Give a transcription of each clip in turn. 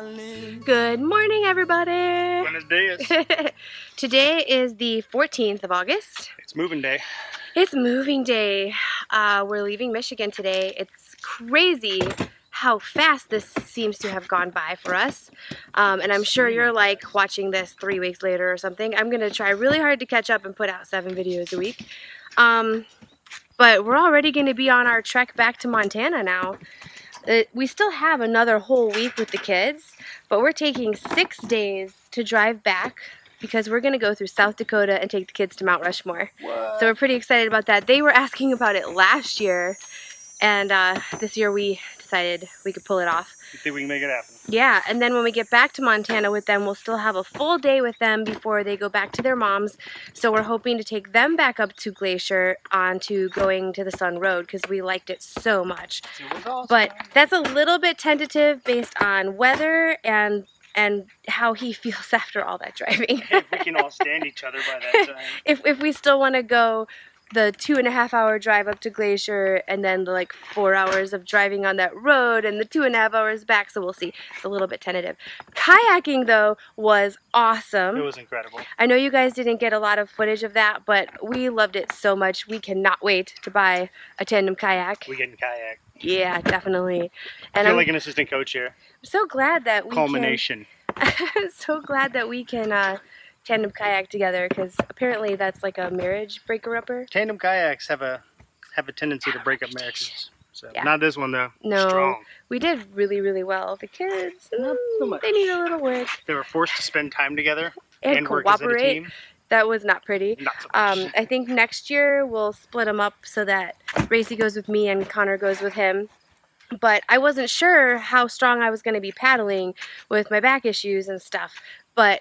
Good morning, everybody. Buenos dias. Today is the 14th of August. It's moving day. It's moving day. Uh, we're leaving Michigan today. It's crazy how fast this seems to have gone by for us. Um, and I'm sure you're like watching this three weeks later or something. I'm going to try really hard to catch up and put out seven videos a week. Um, but we're already going to be on our trek back to Montana now. Uh, we still have another whole week with the kids, but we're taking six days to drive back because we're going to go through South Dakota and take the kids to Mount Rushmore. What? So we're pretty excited about that. They were asking about it last year, and uh, this year we decided we could pull it off. You think we can make it happen? Yeah, and then when we get back to Montana with them, we'll still have a full day with them before they go back to their moms. So we're hoping to take them back up to Glacier onto Going-to-the-Sun Road because we liked it so much. It was awesome. But that's a little bit tentative based on weather and and how he feels after all that driving. if we can all stand each other by that time. if if we still want to go the two and a half hour drive up to Glacier and then the like four hours of driving on that road and the two and a half hours back. So we'll see. It's a little bit tentative. Kayaking though was awesome. It was incredible. I know you guys didn't get a lot of footage of that, but we loved it so much. We cannot wait to buy a tandem kayak. We get in kayak. Yeah, definitely. I And feel I'm like an assistant coach here. I'm so glad that we Culmination. can. so glad that we can uh, tandem kayak together because apparently that's like a marriage breaker upper. Tandem kayaks have a have a tendency to break up marriages. So Yeah. not this one though. No. Strong. We did really, really well. The kids, Not so mm, much. they need a little work They were forced to spend time together and, work as a cooperate. team. That was not pretty. Not so. Um, I think next year we'll split them up so that Racy goes with me and Connor goes with him. But I wasn't sure how strong I was going to be paddling with my back issues and stuff. But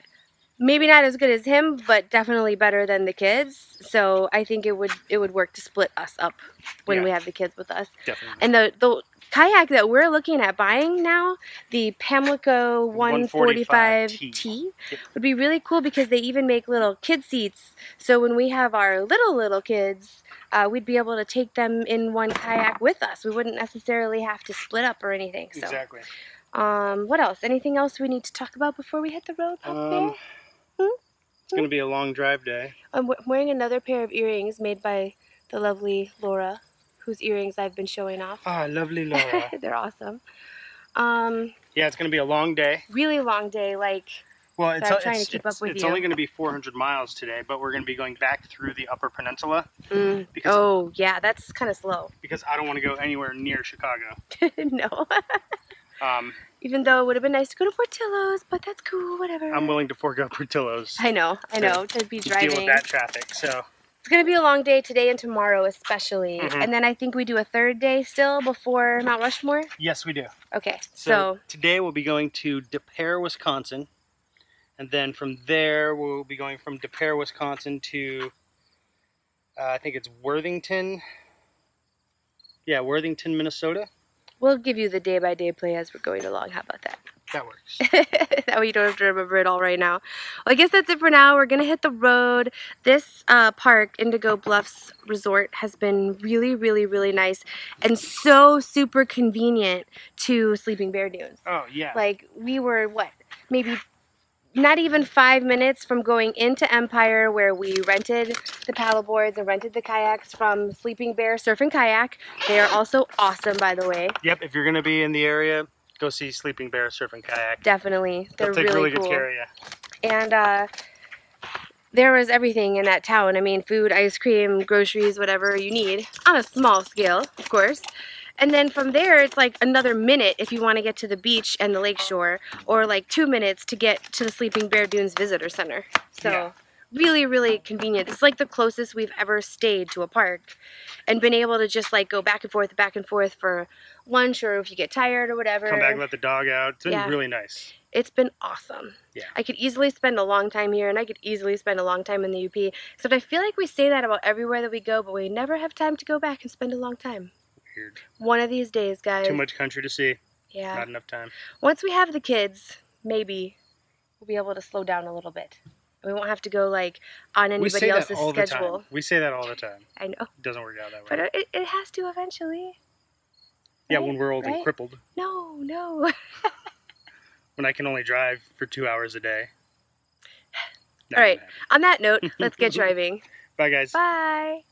maybe not as good as him, but definitely better than the kids. So I think it would it would work to split us up when Yeah. we have the kids with us. Definitely. And the the kayak that we're looking at buying now, the Pamlico 145T, 145T. Yep. would be really cool because they even make little kid seats. So when we have our little little kids, uh, we'd be able to take them in one kayak with us. We wouldn't necessarily have to split up or anything. So, Exactly. um, what else? Anything else we need to talk about before we hit the road? It's gonna be a long drive day. I'm w- wearing another pair of earrings made by the lovely Laura, whose earrings I've been showing off. Ah, lovely Laura. They're awesome. Um, yeah, it's gonna be a long day. really long day. Like, Well, it's, I'm trying to it's, keep it's, up with it's only going to be 400 miles today, but we're going to be going back through the Upper Peninsula mm, because oh yeah, that's kind of slow. because I don't want to go anywhere near Chicago. no, Um, even though it would have been nice to go to Portillo's, but that's cool. Whatever. I'm willing to forego Portillo's I know, I know. To be to deal with that traffic. So it's gonna be a long day today and tomorrow, especially. Mhm. And then I think we do a third day still before Mount Rushmore. yes, we do. Okay, So, so today we'll be going to De Pere, Wisconsin, and then from there we'll be going from De Pere, Wisconsin to uh, I think it's Worthington. Yeah, Worthington, Minnesota. We'll give you the day by day play as we're going along. How about that? That works. that way you don't have to remember it all right now. Well, I guess that's it for now. We're gonna hit the road. This uh, park, Indigo Bluffs Resort, has been really, really, really nice and so super convenient to Sleeping Bear Dunes. Oh yeah. Like we were what, maybe not even five minutes from going into Empire where we rented the paddle boards and rented the kayaks from Sleeping Bear Surf and Kayak. They are also awesome, by the way. Yep, if you're gonna be in the area, go see Sleeping Bear Surf and Kayak. Definitely, they're They'll take really, really cool. good care of you. and uh, there was everything in that town. I mean, food, ice cream, groceries, whatever you need on a small scale, of course. And then from there, it's like another minute if you want to get to the beach and the lakeshore, or like two minutes to get to the Sleeping Bear Dunes Visitor Center. So. Yeah. Really, really convenient. It's like the closest we've ever stayed to a park and been able to just like go back and forth, back and forth for lunch or if you get tired or whatever. Come back and let the dog out. It's been Yeah. really nice. It's been awesome. Yeah. I could easily spend a long time here and I could easily spend a long time in the UP. Except I feel like we say that about everywhere that we go, but we never have time to go back and spend a long time. Weird. One of these days, guys. Too much country to see. Yeah. Not enough time. Once we have the kids, maybe we'll be able to slow down a little bit. We won't have to go like on we anybody else's schedule. time. We say that all the time. I know. It doesn't work out that way. But it, it has to eventually. yeah, right? when we're old Right? and crippled. No, no. when I can only drive for two hours a day. No, All right. On that note, let's get driving. Bye, guys. Bye.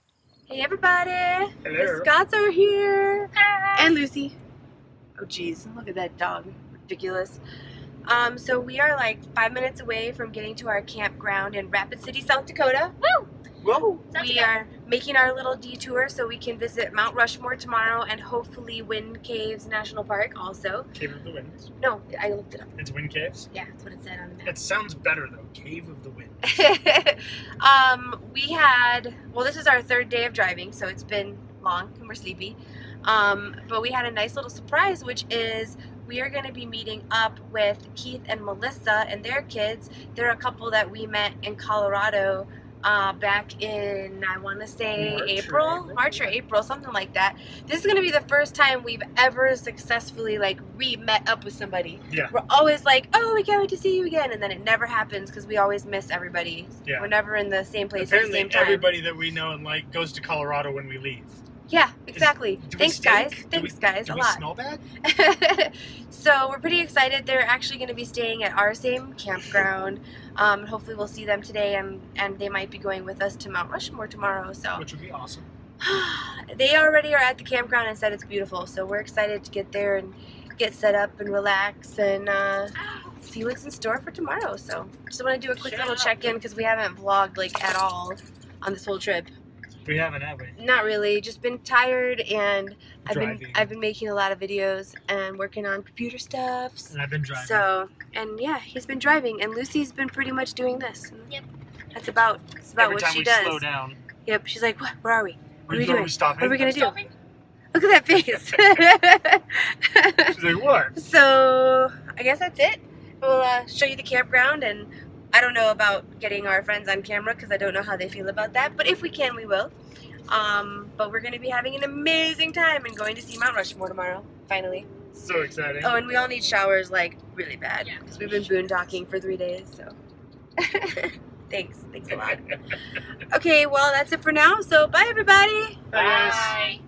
Hey, everybody. The Hello. Scotts are here. And Lucy. Oh, geez. Look at that dog. Ridiculous. Um, so we are like five minutes away from getting to our campground in Rapid City, South Dakota. Woo! Whoa. We are making our little detour so we can visit Mount Rushmore tomorrow and hopefully Wind Caves National Park also. Cave of the Winds. No, I looked it up. It's Wind Caves. Yeah, that's what it said on the map. It sounds better though. Cave of the Wind. um, we had well, this is our third day of driving, so it's been long and we're sleepy. Um, but we had a nice little surprise, which is we are going to be meeting up with Keith and Melissa and their kids. They're a couple that we met in Colorado uh, back in I want to say March April, April? March or April, something like that. This is going to be the first time we've ever successfully like re-met up with somebody Yeah. we're always like, oh, we can't wait to see you again, and then it never happens because we always miss everybody. Yeah. We're never in the same place at the same time. everybody that we know and like goes to Colorado when we leave. Yeah, exactly. Thanks, guys. Thanks, we- guys, a lot. smell bad? so we're pretty excited. They're actually going to be staying at our same campground. Um, hopefully, we'll see them today, and and they might be going with us to Mount Rushmore tomorrow. So Which would be awesome. they already are at the campground and said it's beautiful. So we're excited to get there and get set up and relax and uh, see what's in store for tomorrow. So just want to do a quick Shut little check in because we haven't vlogged like at all on this whole trip. We haven't, have we? Not really. Just been tired and I've been I've been making a lot of videos and working on computer stuffs. And I've been driving. So and yeah, he's been driving and Lucy's been pretty much doing this. Yep. That's about that's about Every what time she we does. slow down, Yep. She's like, what? Where are we? What are we we are doing? we stopping? What are we gonna do? Stopping? Look at that face. She's like, what? so I guess that's it. We'll uh, show you the campground, and I don't know about getting our friends on camera because I don't know how they feel about that. But if we can, we will. Um, but we're gonna be having an amazing time and going to see Mount Rushmore tomorrow. Finally. So exciting. Oh, and we all need showers like really bad Yeah. because we've been boondocking for three days. So. Thanks. Thanks a lot. Okay, well that's it for now. So bye everybody. Bye. Bye.